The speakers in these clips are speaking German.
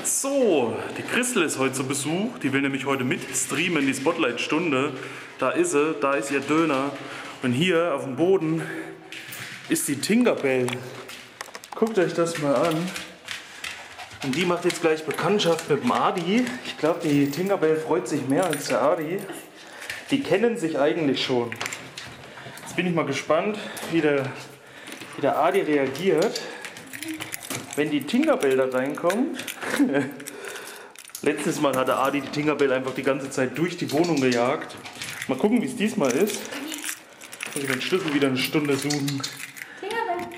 So, die Christel ist heute zu Besuch. Die will nämlich heute mit streamen, die Spotlight-Stunde. Da ist sie, da ist ihr Döner. Und hier auf dem Boden ist die Tinkerbell. Guckt euch das mal an. Und die macht jetzt gleich Bekanntschaft mit dem Adi. Ich glaube, die Tinkerbell freut sich mehr als der Adi. Die kennen sich eigentlich schon. Jetzt bin ich mal gespannt, wie der, wie der Adi reagiert, wenn die Tinkerbell da reinkommt. Letztes Mal hat der Adi die Tinkerbell einfach die ganze Zeit durch die Wohnung gejagt. Mal gucken, wie es diesmal ist. Muss ich den Schlüssel wieder eine Stunde suchen. Tinkerbell.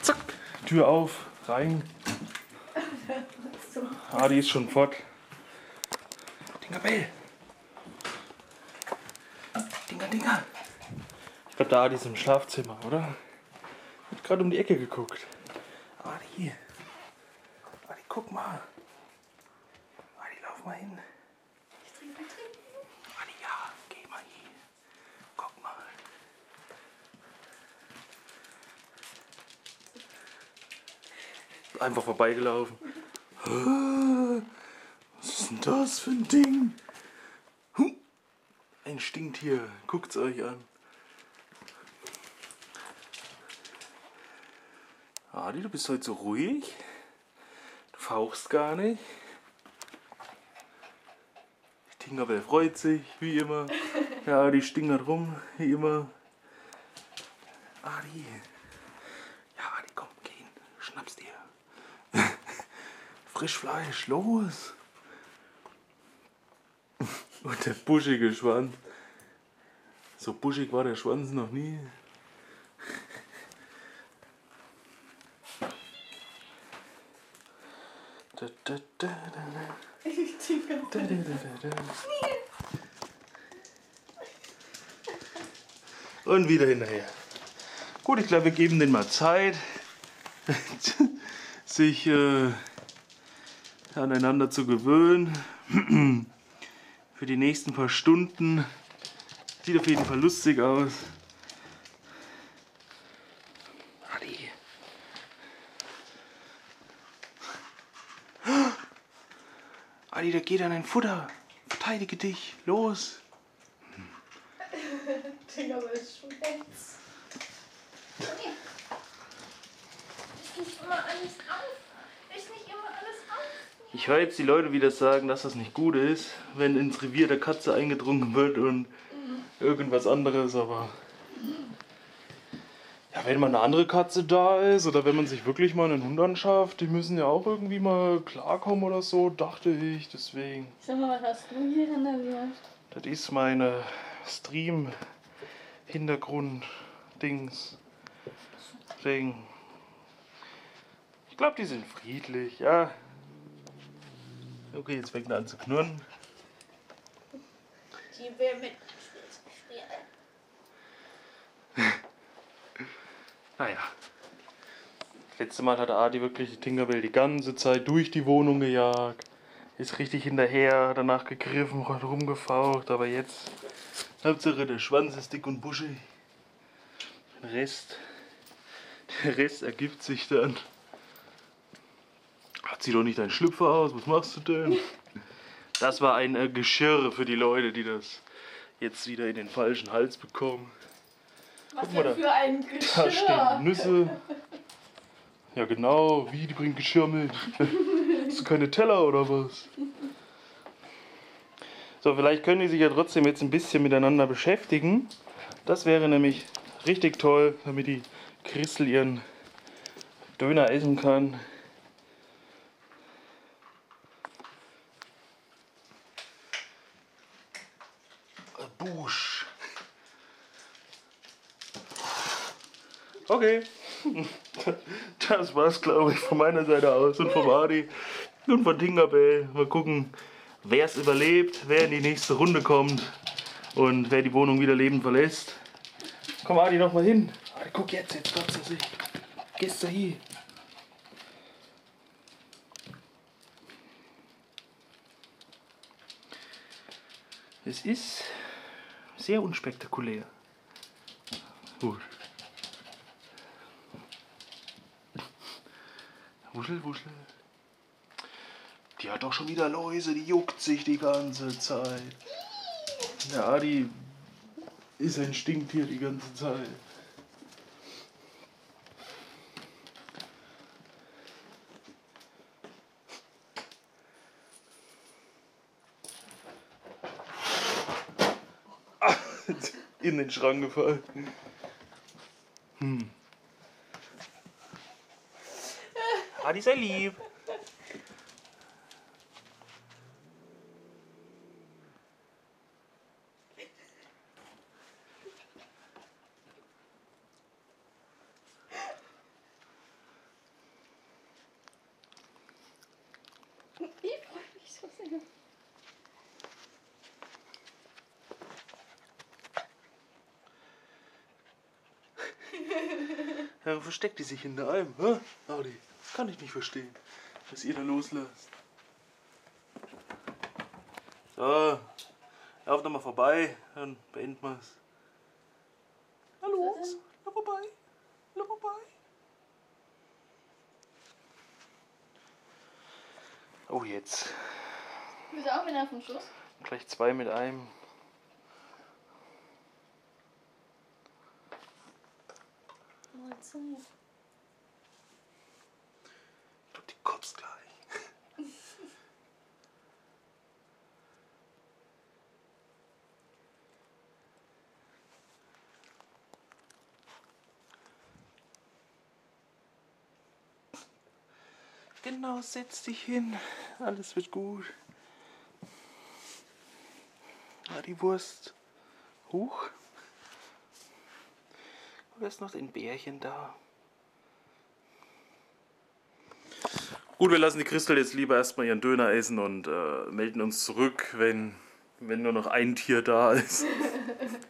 Zack, Tür auf, rein. Adi ist schon fort. Tinkerbell. Dinger, Dinger. Ich glaube, der Adi ist im Schlafzimmer, oder? Gerade um die Ecke geguckt. Adi. Adi, guck mal. Adi, lauf mal hin. Ich trinke mal trinken. Adi, ja, geh mal hin. Guck mal. Einfach vorbeigelaufen. Was ist denn das für ein Ding? Ein Stinktier. Guckt's euch an. Adi, du bist heute so ruhig. Du fauchst gar nicht. Die Tinkerbell freut sich, wie immer. Ja, die stingert rum, wie immer. Adi. Ja, Adi, komm, geh hin. Schnapp's dir. Frischfleisch, los. Und der buschige Schwanz. So buschig war der Schwanz noch nie. Da, da, da, da, da. Da, da, da, da, da. Und wieder hinterher. Gut, ich glaube, wir geben denen mal Zeit, sich äh, aneinander zu gewöhnen. Für die nächsten paar Stunden. Sieht auf jeden Fall lustig aus. Adi, da geht an dein Futter. Verteidige dich. Los. Tinkerbell ist schon jetzt. Nee. Ist nicht immer alles auf. Ist nicht immer alles auf. Ich höre jetzt die Leute wieder sagen, dass das nicht gut ist, wenn ins Revier der Katze eingedrungen wird und irgendwas anderes, aber. Ja, wenn mal eine andere Katze da ist oder wenn man sich wirklich mal einen Hund anschafft, die müssen ja auch irgendwie mal klarkommen oder so, dachte ich. Deswegen, Sag mal, was hast du hier renoviert? das ist meine Stream-Hintergrund-Dings. Deswegen. Ich glaube, die sind friedlich, ja. Okay, jetzt fängt er an zu knurren. Die will mit Naja. Das letzte Mal hat Adi wirklich die Tinkerbell die ganze Zeit durch die Wohnung gejagt. Ist richtig hinterher, danach gegriffen, rumgefaucht. Aber jetzt, Hauptsache der Schwanz ist dick und buschig. Den Rest, der Rest ergibt sich dann. Ach, zieh doch nicht deinen Schlüpfer aus, was machst du denn? Das war ein äh, Geschirr für die Leute, die das jetzt wieder in den falschen Hals bekommen. Was Guck mal denn da. für ein Da Geschirr? stehen Nüsse. Ja genau, wie, die bringen Geschirr mit. Hast du keine Teller oder was? So, vielleicht können die sich ja trotzdem jetzt ein bisschen miteinander beschäftigen. Das wäre nämlich richtig toll, damit die Christel ihren Döner essen kann. Busch. Okay. Das war's, glaube ich, von meiner Seite aus und vom Adi und von Tinkerbell. Mal gucken, wer es überlebt, wer in die nächste Runde kommt und wer die Wohnung wieder lebend verlässt. Komm, Adi, noch mal hin. Adi, guck jetzt, jetzt er sich. Gehst du hier. Es ist sehr unspektakulär. Gut. Wuschel, wuschel. Die hat doch schon wieder Läuse, die juckt sich die ganze Zeit. Der Adi ist ein Stinktier die ganze Zeit. Ah, In den Schrank gefallen. Hm. Adi sei lieb. Ich freue mich so sehr. Versteckt die sich hinter einem, hä? Adi, das kann ich nicht verstehen, dass ihr da loslasst. So, lauf doch mal vorbei, dann beenden wir's. Hallo, Was denn? lauf vorbei, lauf vorbei. Oh, jetzt. Bist du auch wieder auf dem Schuss? Gleich zwei mit einem. Mal Zeit. Ich glaub, die kotzt gleich. Genau, setz dich hin. Alles wird gut. Ah, die Wurst. Huch. Oder ist noch ein Bärchen da? Gut, wir lassen die Christel jetzt lieber erstmal ihren Döner essen und äh, melden uns zurück, wenn, wenn nur noch ein Tier da ist.